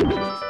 you